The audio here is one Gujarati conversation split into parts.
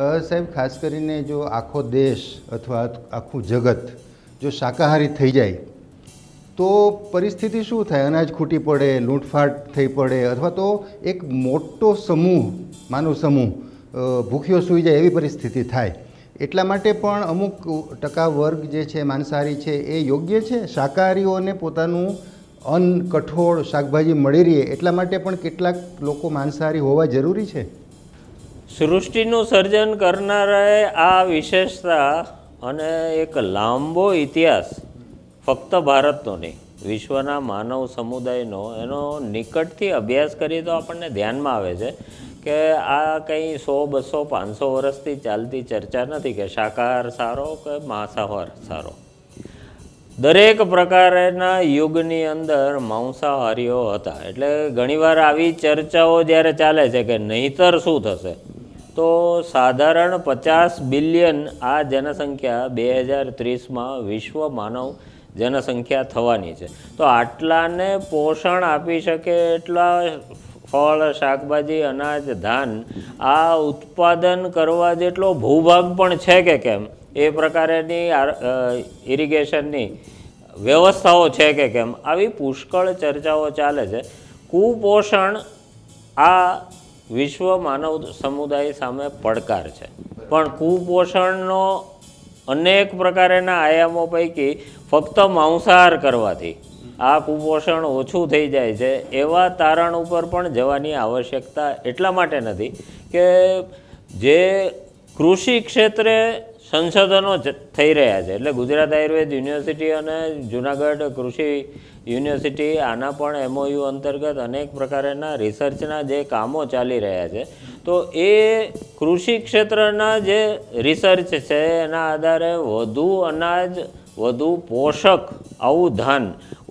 સાહેબ, ખાસ કરીને જો આખો દેશ અથવા આખું જગત જો શાકાહારી થઈ જાય, તો પરિસ્થિતિ શું થાય? અનાજ ખૂટી પડે, લૂંટફાટ થઈ પડે અથવા તો એક મોટો સમૂહ, માનવ સમૂહ ભૂખ્યો સૂઈ જાય એવી પરિસ્થિતિ થાય. એટલા માટે પણ અમુક ટકા વર્ગ જે છે, માંસાહારી છે, એ યોગ્ય છે? શાકાહારીઓને પોતાનું અન્ન, કઠોળ, શાકભાજી મળી રહે એટલા માટે પણ કેટલાક લોકો માંસાહારી હોવા જરૂરી છે? સૃષ્ટિનું સર્જન કરનારાએ આ વિશેષતા અને એક લાંબો ઇતિહાસ ફક્ત ભારતનો નહીં, વિશ્વના માનવ સમુદાયનો, એનો નિકટથી અભ્યાસ કરીએ તો આપણને ધ્યાનમાં આવે છે કે આ કંઈ સો, બસો, પાંચસો વર્ષથી ચાલતી ચર્ચા નથી કે શાકાહાર સારો કે માંસાહાર સારો. દરેક પ્રકારના યુગની અંદર માંસાહારીઓ હતા. એટલે ઘણીવાર આવી ચર્ચાઓ જ્યારે ચાલે છે કે નહીતર શું થશે? તો સાધારણ પચાસ બિલિયન આ જનસંખ્યા બે હજાર ત્રીસમાં વિશ્વ માનવ જનસંખ્યા થવાની છે. તો આટલાને પોષણ આપી શકે એટલા ફળ, શાકભાજી, અનાજ, ધાન, આ ઉત્પાદન કરવા જેટલો ભૂભાગ પણ છે કે કેમ? એ પ્રકારેની ઇરિગેશનની વ્યવસ્થાઓ છે કે કેમ? આવી પુષ્કળ ચર્ચાઓ ચાલે છે. કુપોષણ આ વિશ્વ માનવ સમુદાય સામે પડકાર છે. પણ કુપોષણનો અનેક પ્રકારના આયામો પૈકી ફક્ત માંસાહાર કરવાથી આ કુપોષણ ઓછું થઈ જાય છે. એવા તારણ ઉપર પણ જવાની આવશ્યકતા એટલા માટે નથી કે જે કૃષિ ક્ષેત્રે સંશોધનો થઈ રહ્યા છે. એટલે ગુજરાત આયુર્વેદ યુનિવર્સિટી અને જુનાગઢ કૃષિ યુનિવર્સિટી આના પણ એમઓયુ અંતર્ગત અનેક પ્રકારના રિસર્ચના જે કામો ચાલી રહ્યા છે. તો એ કૃષિ ક્ષેત્રના જે રિસર્ચ છે, એના આધારે વધુ અનાજ વધુ પોષક આવું ધાન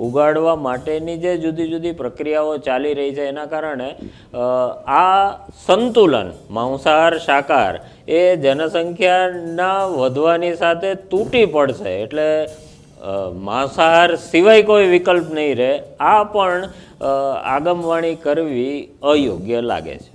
ઉગાડવા માટેની જે જુદી જુદી પ્રક્રિયાઓ ચાલી રહી છે, એના કારણે આ સંતુલન, માંસાહાર શાકાર એ જનસંખ્યાના વધવાની સાથે તૂટી પડશે. એટલે માંસાહાર સિવાય કોઈ વિકલ્પ નહીં રહે. આ પણ આગમવાણી કરવી અયોગ્ય લાગે છે.